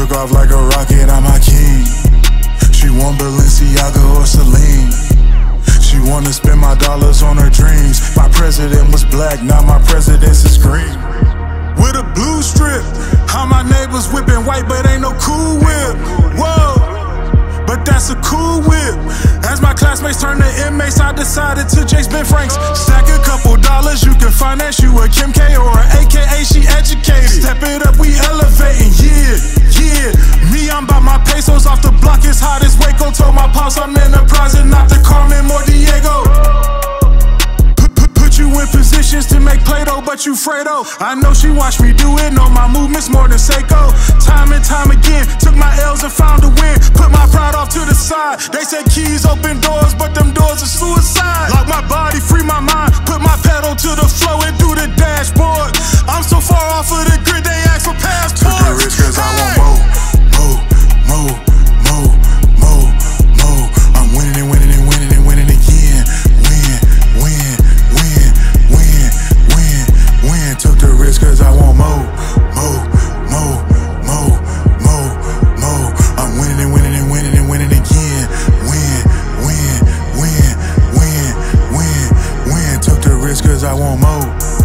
took off like a rocket, I'm Hakeem. She want Balenciaga or Celine. She wanna spend my dollars on her dreams. My president was black, now my president's is green. With a blue strip, how my neighbors whipping white, but ain't no cool whip. Whoa, but that's a cool whip. As my classmates turn to inmates, I decided to chase Ben Franks. Stack a couple dollars, you can finance you a Kim K My I'm enterprising, not the Carmen or Diego. Put you in positions to make Play-Doh, but you Fredo. I know she watched me do it, know my movements more than Seiko. Time and time again, took my L's and found a win. Put my pride off to the side. They said keys open doors, but them doors are suicide. I want more, more, more, more, more, more. I'm winning and winning and winning and winning again. Win, win, win, win, win, win. Took the risk cause I want more.